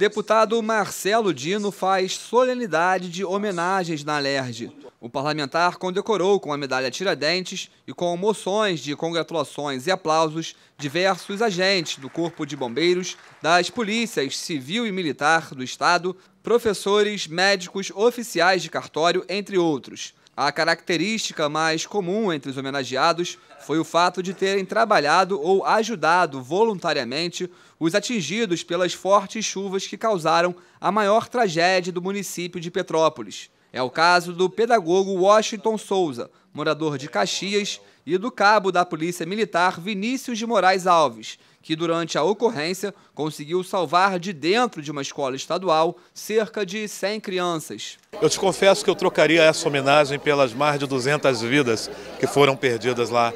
Deputado Marcelo Dino faz solenidade de homenagens na Alerj. O parlamentar condecorou com a medalha Tiradentes e com moções de congratulações e aplausos diversos agentes do Corpo de Bombeiros, das polícias civil e militar do Estado, professores, médicos, oficiais de cartório, entre outros. A característica mais comum entre os homenageados foi o fato de terem trabalhado ou ajudado voluntariamente os atingidos pelas fortes chuvas que causaram a maior tragédia do município de Petrópolis. É o caso do pedagogo Washington Souza, morador de Caxias, e do cabo da Polícia Militar Vinícius de Moraes Alves, que durante a ocorrência conseguiu salvar de dentro de uma escola estadual cerca de 100 crianças. Eu te confesso que eu trocaria essa homenagem pelas mais de 200 vidas que foram perdidas lá,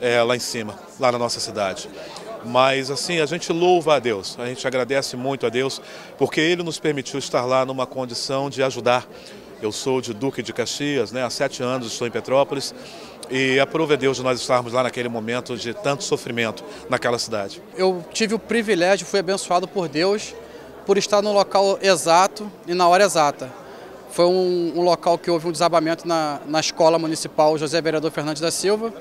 é, lá em cima, lá na nossa cidade. Mas assim, a gente louva a Deus, a gente agradece muito a Deus, porque Ele nos permitiu estar lá numa condição de ajudar. Eu sou de Duque de Caxias, né? há sete anos estou em Petrópolis e aprove Deus de nós estarmos lá naquele momento de tanto sofrimento naquela cidade. Eu tive o privilégio, fui abençoado por Deus por estar no local exato e na hora exata. Foi um, um local que houve um desabamento na, na escola municipal José Vereador Fernandes da Silva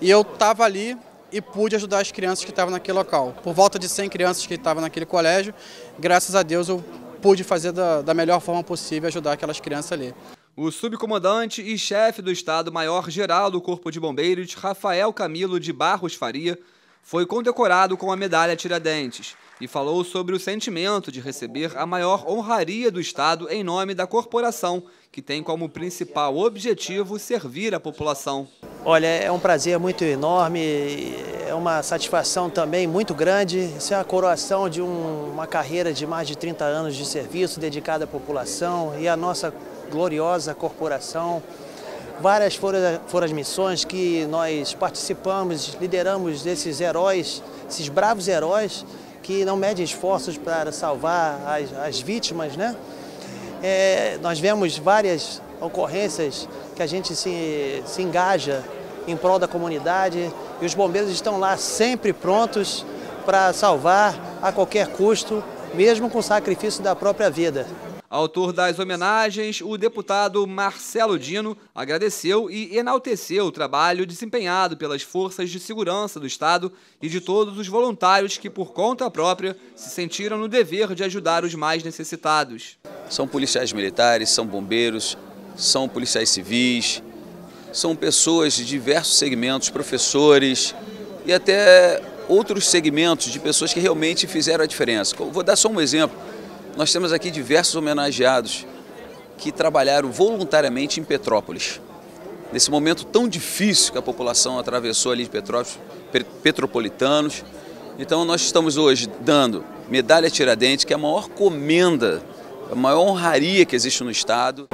e eu estava ali e pude ajudar as crianças que estavam naquele local. Por volta de 100 crianças que estavam naquele colégio, graças a Deus eu pude fazer da, da melhor forma possível ajudar aquelas crianças ali. O subcomandante e chefe do Estado-Maior-Geral do Corpo de Bombeiros, Rafael Camilo de Barros Faria, foi condecorado com a medalha Tiradentes e falou sobre o sentimento de receber a maior honraria do Estado em nome da corporação, que tem como principal objetivo servir a população. Olha, é um prazer muito enorme, é uma satisfação também muito grande. Isso é a coroação de um, uma carreira de mais de 30 anos de serviço dedicada à população e à nossa gloriosa corporação. Várias foram, foram as missões que nós participamos, lideramos desses heróis, esses bravos heróis que não medem esforços para salvar as, as vítimas, né? É, nós vemos várias ocorrências que a gente se, se engaja em prol da comunidade e os bombeiros estão lá sempre prontos para salvar a qualquer custo, mesmo com sacrifício da própria vida. Autor das homenagens, o deputado Marcelo Dino agradeceu e enalteceu o trabalho desempenhado pelas forças de segurança do Estado e de todos os voluntários que, por conta própria, se sentiram no dever de ajudar os mais necessitados. São policiais militares, são bombeiros, são policiais civis, são pessoas de diversos segmentos, professores e até outros segmentos de pessoas que realmente fizeram a diferença. Vou dar só um exemplo. Nós temos aqui diversos homenageados que trabalharam voluntariamente em Petrópolis. Nesse momento tão difícil que a população atravessou ali de Petrópolis, petropolitanos. Então nós estamos hoje dando medalha Tiradentes, que é a maior comenda, a maior honraria que existe no Estado.